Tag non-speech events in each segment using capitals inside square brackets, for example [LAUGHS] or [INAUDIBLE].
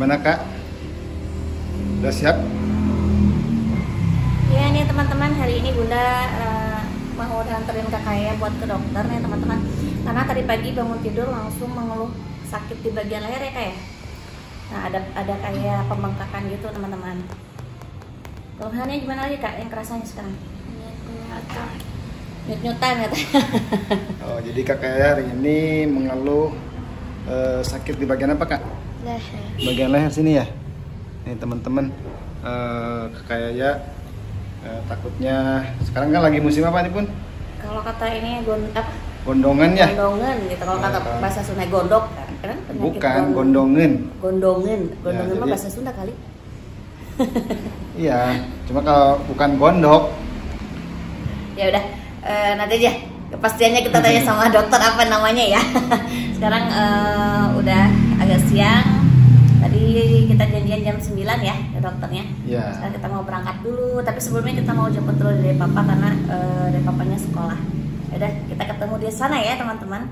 Gimana kak? Udah siap? Ya nih teman-teman hari ini Bunda eh, mau nganterin kakak ya buat ke dokter nih teman-teman Karena tadi pagi bangun tidur langsung mengeluh sakit di bagian leher ya kak ya Nah ada ada kayak pembengkakan gitu teman-teman Keluhannya gimana lagi kak yang kerasanya sekarang? Nyut-nyutan ya Oh, jadi kakak hari ini mengeluh eh, sakit di bagian apa kak? Leher Bagian leher sini ya. Nih teman-teman, eh, kakak ya eh, takutnya sekarang kan lagi musim apa nih pun? Kalau kata ini gon apa? Gondongan ya? Gondongan gitu kalau kata Ah. bahasa Sunda gondok kan? kan Bukan, gond- gondongan. Gondongan, gondongan mah jadi- bahasa Sunda kali. [LAUGHS] Iya, cuma kalau bukan gondok, ya udah eh, nanti aja kepastiannya kita tanya sama dokter apa namanya ya [LAUGHS] sekarang eh, janjian jam 9 ya ke dokternya. Ya. sekarang kita mau berangkat dulu. Tapi sebelumnya kita mau jemput dulu dari papa karena eh, dari papanya sekolah. Ya udah kita ketemu di sana ya teman-teman.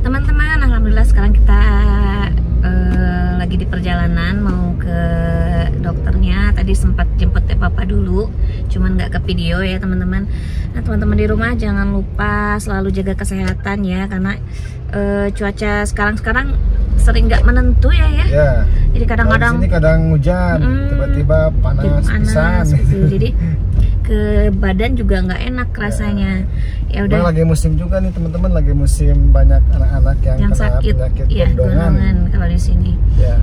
Teman-teman alhamdulillah sekarang kita eh, lagi di perjalanan mau ke dokternya. Tadi sempat jemput ya papa dulu cuman nggak ke video ya teman-teman. Nah teman-teman di rumah jangan lupa selalu jaga kesehatan ya karena eh, cuaca sekarang-sekarang sering nggak menentu ya ya? Ya. jadi kadang-kadang Di sini kadang hujan, Mm, tiba-tiba panas, jadi pisan. gitu. [LAUGHS] jadi ke badan juga nggak enak rasanya. Ya. Udah Memang lagi musim juga nih teman-teman, lagi musim banyak anak-anak yang, yang kena sakit. penyakit ya gondongan. gondongan kalau di sini. Ya,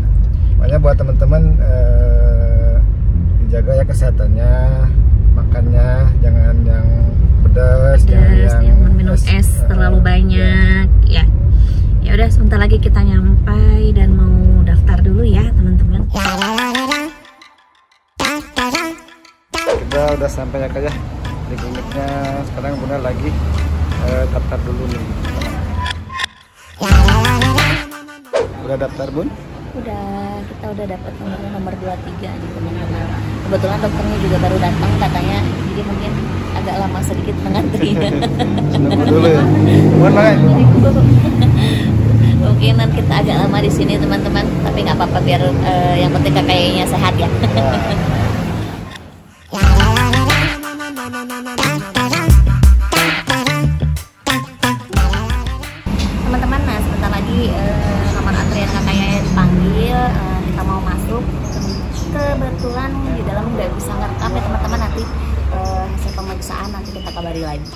makanya buat teman-teman eh, dijaga ya kesehatannya, makannya jangan yang pedas, jangan yang jangan minum es terlalu ya. banyak ya ya udah sebentar lagi kita nyampai dan mau daftar dulu ya teman-teman Kita udah sampai ya kak ya di kliniknya. Sekarang bunda lagi eh, daftar dulu nih. Udah daftar bun? udah kita udah dapat nomor nomor 23 nih teman-teman kebetulan dokternya juga baru datang katanya. Jadi mungkin agak lama sedikit mengantrinya. Dulu ya. Mungkinan kita agak lama di sini teman-teman. Tapi nggak apa-apa biar eh, yang penting kakaknya sehat ya. Teman-teman nah sebentar lagi eh, nomor antrian kakaknya dipanggil eh, kita mau masuk kebetulan di dalam nggak bisa ngerekam ya teman-teman nanti eh, hasil pemeriksaan nanti kita kabari lagi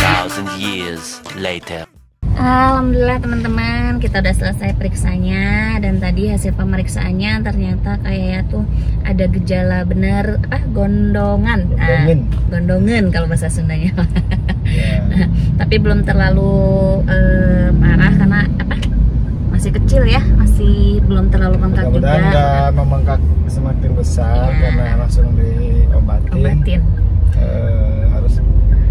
thousand years later. Alhamdulillah teman-teman kita udah selesai periksanya dan tadi hasil pemeriksaannya ternyata kayak tuh ada gejala bener apa gondongan Ah, Gondongan. gondongan kalau bahasa Sundanya Ya. [LAUGHS] tapi belum terlalu eh, parah karena apa masih kecil ya masih belum terlalu bengkak juga Mudah-mudahan membengkak semakin besar Iya. karena langsung diobatin. obatin Eh, harus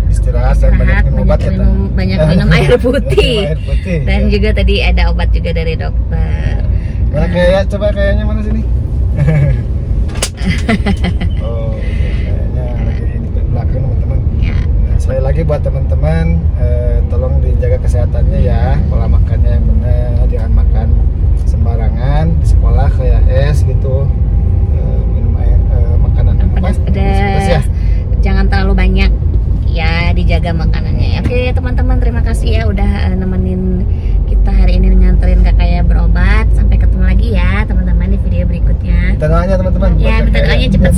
istirahat, dan banyak Istirahat, minum banyak obat ya. minum, Tan? banyak minum air [LAUGHS] putih. Minum air putih. dan ya. juga tadi ada obat juga dari dokter Mana kayak coba kayaknya mana sini? [LAUGHS] oh, kayaknya lagi di belakang teman-teman. ya Lagi buat teman-teman eh, tolong dijaga kesehatannya ya. Pola makannya yang benar jangan makan sembarangan di sekolah kayak es gitu. Eh, minum air eh, makanan yang pedas-pedas Pedas ya. Jangan terlalu banyak ya dijaga makanannya. Oke teman-teman terima kasih ya udah eh, nemenin kita hari ini nganterin kakaknya berobat. Sampai ketemu lagi ya teman-teman di video berikutnya. Minta doanya teman-teman. Ya, minta doanya sembuh